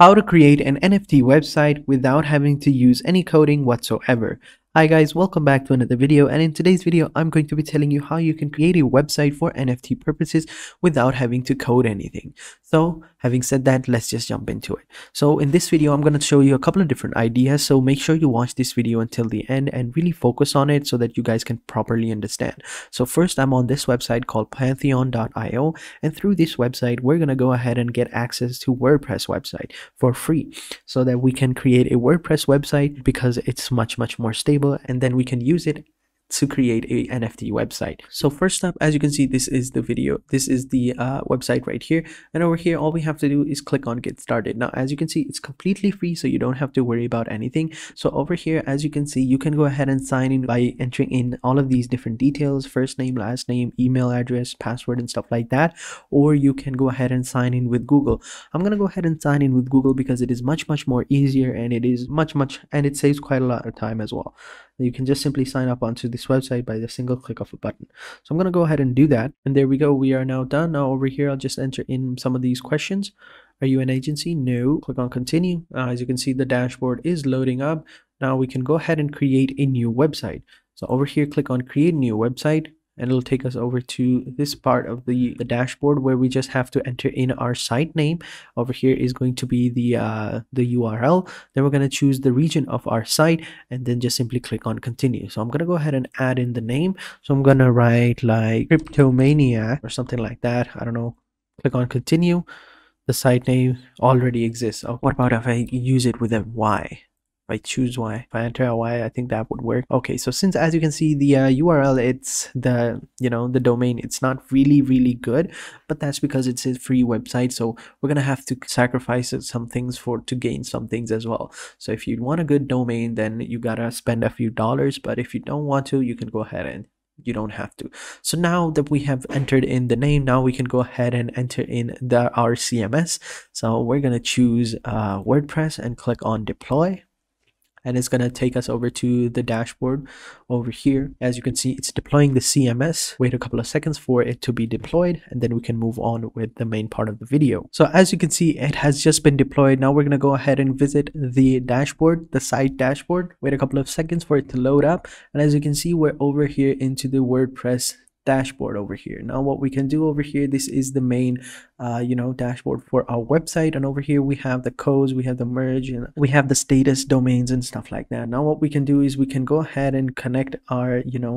How to create an NFT website without having to use any coding whatsoever. Hi guys, welcome back to another video and in today's video I'm going to be telling you how you can create a website for NFT purposes without having to code anything. So having said that, let's just jump into it. So in this video I'm going to show you a couple of different ideas so make sure you watch this video until the end and really focus on it so that you guys can properly understand. So first I'm on this website called pantheon.io and through this website we're going to go ahead and get access to WordPress website for free so that we can create a WordPress website because it's much much more stable and then we can use it to create a NFT website. So first up, as you can see, this is the video. This is the uh, website right here. And over here, all we have to do is click on get started. Now, as you can see, it's completely free, so you don't have to worry about anything. So over here, as you can see, you can go ahead and sign in by entering in all of these different details, first name, last name, email address, password, and stuff like that. Or you can go ahead and sign in with Google. I'm going to go ahead and sign in with Google because it is much, much more easier and it is much, much, and it saves quite a lot of time as well you can just simply sign up onto this website by the single click of a button. So i'm going to go ahead and do that. And there we go. We are now done. Now over here i'll just enter in some of these questions. Are you an agency? No. Click on continue. Uh, as you can see the dashboard is loading up. Now we can go ahead and create a new website. So over here click on create new website and it'll take us over to this part of the, the dashboard where we just have to enter in our site name. Over here is going to be the uh, the url then we're going to choose the region of our site and then just simply click on continue. So i'm going to go ahead and add in the name. So i'm going to write like cryptomania or something like that. I don't know. Click on continue. The site name already exists. Oh, what about if i use it with a y I choose Y, if I enter Y, I think that would work. Okay, so since as you can see the uh, URL, it's the, you know, the domain, it's not really, really good, but that's because it's a free website. So we're going to have to sacrifice some things for to gain some things as well. So if you want a good domain, then you got to spend a few dollars. But if you don't want to, you can go ahead and you don't have to so now that we have entered in the name now we can go ahead and enter in the our cms so we're going to choose uh, wordpress and click on deploy and it's going to take us over to the dashboard over here. As you can see it's deploying the cms wait a couple of seconds for it to be deployed and then we can move on with the main part of the video. So as you can see it has just been deployed. Now we're going to go ahead and visit the dashboard the site dashboard. Wait a couple of seconds for it to load up. And as you can see we're over here into the wordpress dashboard over here. Now what we can do over here this is the main uh, you know dashboard for our website. And over here we have the codes we have the merge and we have the status domains and stuff like that. Now what we can do is we can go ahead and connect our you know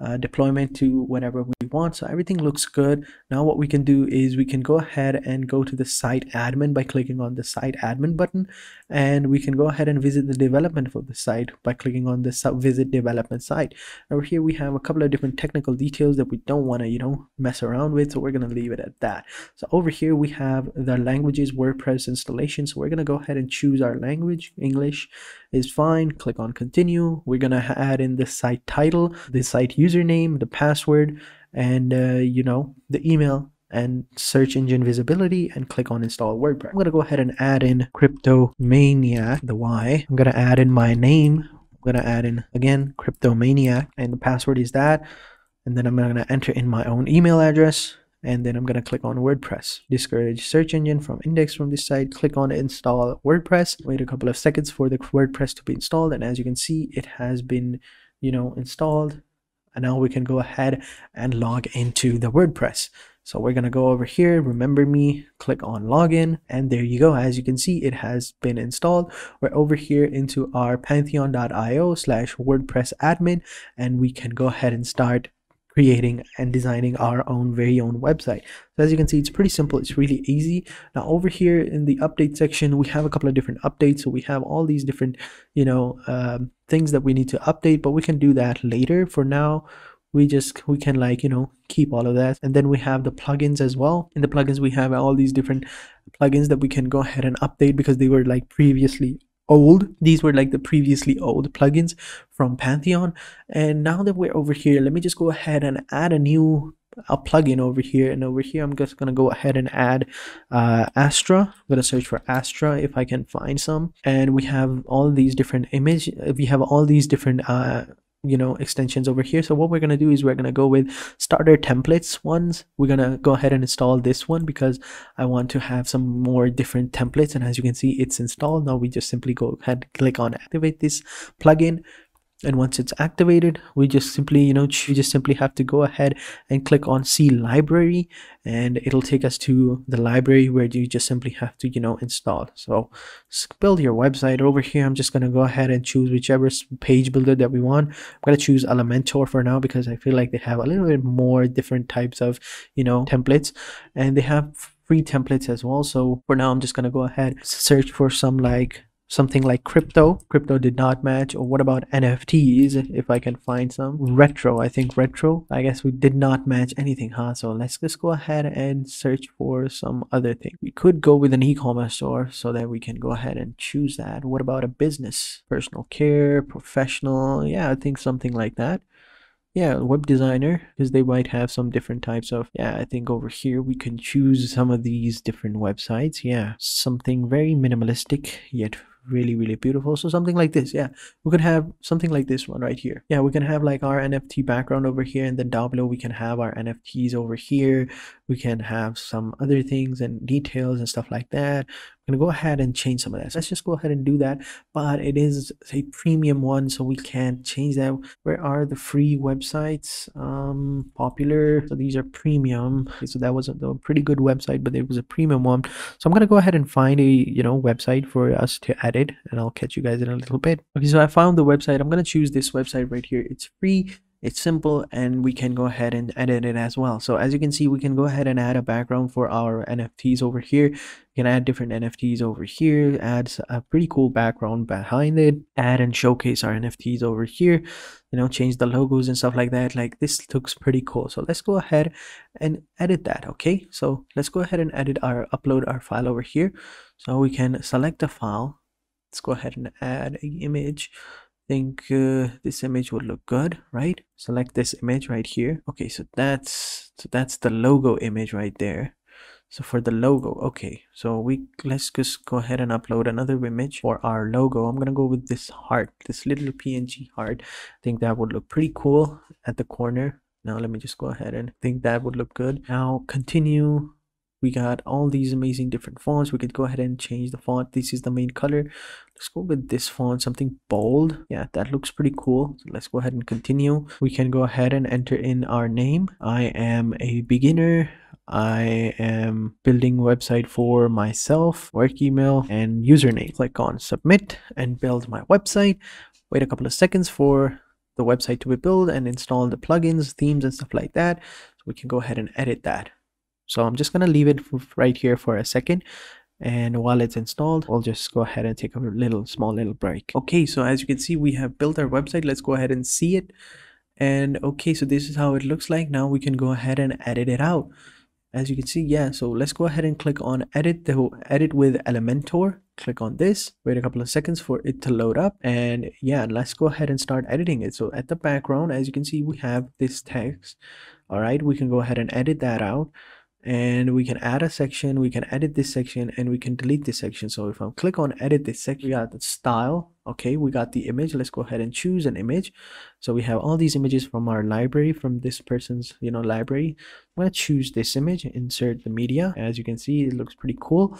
uh, deployment to whatever we want. So everything looks good. Now what we can do is we can go ahead and go to the site admin by clicking on the site admin button. And we can go ahead and visit the development for the site by clicking on the sub visit development site. Over here we have a couple of different technical details that we don't want to you know mess around with so we're going to leave it at that. So over here we have the languages wordpress installation. So we're going to go ahead and choose our language english is fine click on continue we're going to add in the site title the site username the password and uh, you know the email and search engine visibility and click on install WordPress. I'm going to go ahead and add in Cryptomaniac, the Y. I'm going to add in my name. I'm going to add in again Cryptomaniac and the password is that. And then I'm going to enter in my own email address and then I'm going to click on WordPress. Discourage search engine from index from this site. Click on install WordPress. Wait a couple of seconds for the WordPress to be installed. And as you can see, it has been, you know, installed. And now we can go ahead and log into the WordPress. So we're going to go over here, remember me, click on login, and there you go. As you can see, it has been installed. We're over here into our pantheon.io slash WordPress admin, and we can go ahead and start creating and designing our own very own website. So as you can see it's pretty simple. It's really easy. Now over here in the update section we have a couple of different updates. So we have all these different you know um, things that we need to update but we can do that later. For now we just we can like you know keep all of that. And then we have the plugins as well. In the plugins we have all these different plugins that we can go ahead and update because they were like previously old. These were like the previously old plugins from pantheon. And now that we're over here let me just go ahead and add a new a plugin over here. And over here i'm just gonna go ahead and add uh, astra. I'm gonna search for astra if i can find some. And we have all these different image we have all these different uh, you know extensions over here. So what we're going to do is we're going to go with starter templates ones. We're going to go ahead and install this one because i want to have some more different templates. And as you can see it's installed. Now we just simply go ahead click on activate this plugin and once it's activated we just simply you know you just simply have to go ahead and click on see library and it'll take us to the library where you just simply have to you know install. So build your website over here. I'm just going to go ahead and choose whichever page builder that we want. I'm going to choose elementor for now because i feel like they have a little bit more different types of you know templates and they have free templates as well. So for now i'm just going to go ahead search for some like something like crypto. Crypto did not match. Or what about nfts if i can find some? Retro i think retro. I guess we did not match anything huh? So let's just go ahead and search for some other thing. We could go with an e-commerce store so that we can go ahead and choose that. What about a business? Personal care professional? Yeah i think something like that. Yeah web designer because they might have some different types of yeah i think over here we can choose some of these different websites. Yeah something very minimalistic yet really really beautiful. So something like this yeah. We can have something like this one right here. Yeah we can have like our nft background over here and then down below we can have our nfts over here. We can have some other things and details and stuff like that I'm gonna go ahead and change some of that. Let's just go ahead and do that. But it is a premium one, so we can't change that. Where are the free websites? Um, popular. So these are premium. So that was a, a pretty good website, but it was a premium one. So I'm gonna go ahead and find a you know website for us to edit, and I'll catch you guys in a little bit. Okay, so I found the website. I'm gonna choose this website right here. It's free it's simple and we can go ahead and edit it as well. So as you can see we can go ahead and add a background for our nfts over here. You can add different nfts over here add a pretty cool background behind it add and showcase our nfts over here you know change the logos and stuff like that. Like this looks pretty cool. So let's go ahead and edit that okay? So let's go ahead and edit our upload our file over here. So we can select a file. Let's go ahead and add an image think uh, this image would look good right? Select this image right here. Okay so that's so that's the logo image right there. So for the logo okay so we let's just go ahead and upload another image for our logo. I'm gonna go with this heart this little png heart. I think that would look pretty cool at the corner. Now let me just go ahead and think that would look good. Now continue we got all these amazing different fonts we could go ahead and change the font this is the main color let's go with this font something bold yeah that looks pretty cool so let's go ahead and continue we can go ahead and enter in our name i am a beginner I am building website for myself, work email, and username. Click on submit and build my website. Wait a couple of seconds for the website to be built and install the plugins, themes, and stuff like that. So we can go ahead and edit that. So I'm just going to leave it right here for a second. And while it's installed, we'll just go ahead and take a little small little break. Okay, so as you can see, we have built our website. Let's go ahead and see it. And okay, so this is how it looks like. Now we can go ahead and edit it out. As you can see, yeah, so let's go ahead and click on edit the edit with Elementor. Click on this, wait a couple of seconds for it to load up. And yeah, let's go ahead and start editing it. So at the background, as you can see, we have this text. All right, we can go ahead and edit that out and we can add a section we can edit this section and we can delete this section. So if i click on edit this section we got the style. Okay we got the image. Let's go ahead and choose an image. So we have all these images from our library from this person's you know library. I'm going to choose this image insert the media. As you can see it looks pretty cool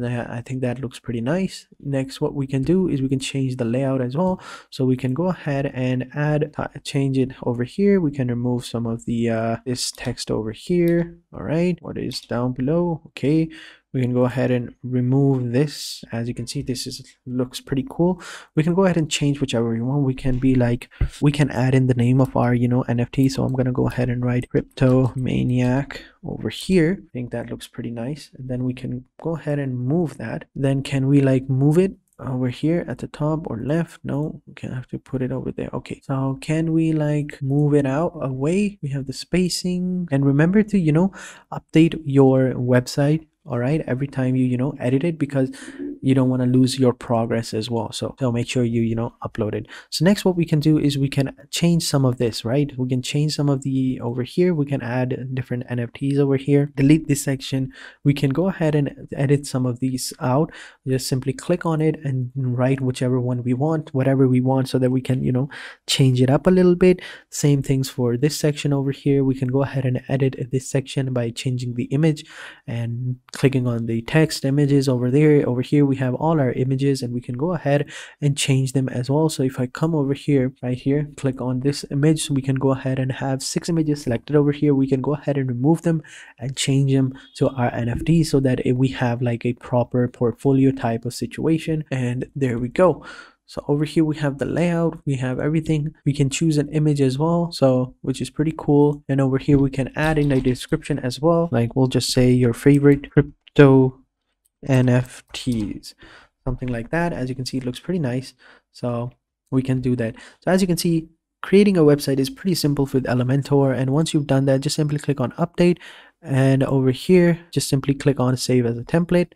I think that looks pretty nice. Next, what we can do is we can change the layout as well. So we can go ahead and add, uh, change it over here. We can remove some of the, uh, this text over here. All right. What is down below? Okay we can go ahead and remove this. As you can see this is looks pretty cool. We can go ahead and change whichever we want. We can be like we can add in the name of our you know nft so i'm gonna go ahead and write crypto maniac over here. I think that looks pretty nice. And then we can go ahead and move that. Then can we like move it over here at the top or left? No we can have to put it over there. Okay. So can we like move it out away? We have the spacing. And remember to you know update your website all right every time you you know edit it because you don't want to lose your progress as well so so make sure you you know upload it. So next what we can do is we can change some of this right? We can change some of the over here we can add different nfts over here delete this section. We can go ahead and edit some of these out. Just simply click on it and write whichever one we want whatever we want so that we can you know change it up a little bit. Same things for this section over here. We can go ahead and edit this section by changing the image and clicking on the text images over there over here we have all our images and we can go ahead and change them as well. So if i come over here right here click on this image So we can go ahead and have six images selected over here. We can go ahead and remove them and change them to our nft so that we have like a proper portfolio type of situation. And there we go. So over here we have the layout. We have everything. We can choose an image as well. So which is pretty cool. And over here we can add in a description as well. Like we'll just say your favorite crypto nfts something like that. As you can see it looks pretty nice. So we can do that. So as you can see creating a website is pretty simple with elementor. And once you've done that just simply click on update. And over here just simply click on save as a template.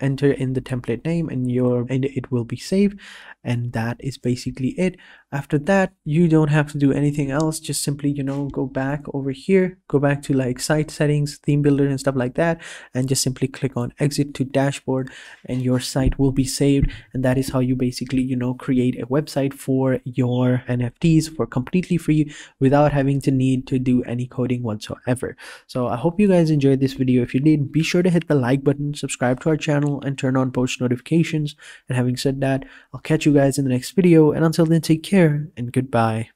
Enter in the template name and your and it will be saved. And that is basically it after that you don't have to do anything else just simply you know go back over here go back to like site settings theme builder and stuff like that and just simply click on exit to dashboard and your site will be saved and that is how you basically you know create a website for your nfts for completely free without having to need to do any coding whatsoever. So i hope you guys enjoyed this video. If you did be sure to hit the like button subscribe to our channel and turn on post notifications. And having said that i'll catch you guys in the next video and until then take care and goodbye